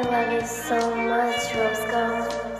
I love you so much, Rose Gold.